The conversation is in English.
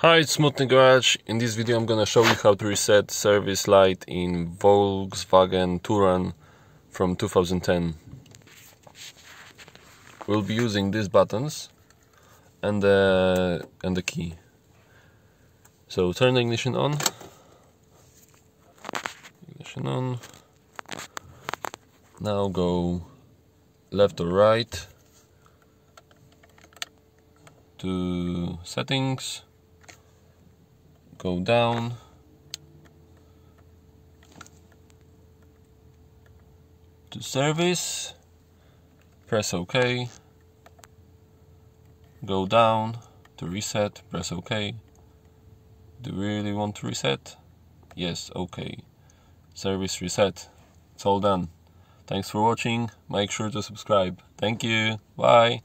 Hi, it's Smootny Garage. In this video I'm gonna show you how to reset service light in Volkswagen Touran from 2010. We'll be using these buttons and the, and the key. So turn the ignition on. Ignition on. Now go left or right to settings go down. To service. Press OK. Go down to reset. Press OK. Do you really want to reset? Yes OK. Service reset. It's all done. Thanks for watching. Make sure to subscribe. Thank you. Bye